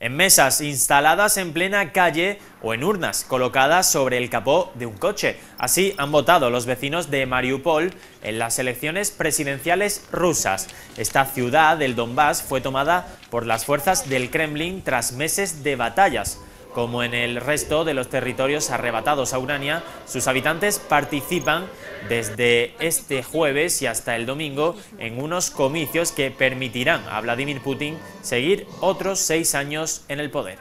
en mesas instaladas en plena calle o en urnas colocadas sobre el capó de un coche. Así han votado los vecinos de Mariupol en las elecciones presidenciales rusas. Esta ciudad del Donbass fue tomada por las fuerzas del Kremlin tras meses de batallas. Como en el resto de los territorios arrebatados a Urania, sus habitantes participan desde este jueves y hasta el domingo en unos comicios que permitirán a Vladimir Putin seguir otros seis años en el poder.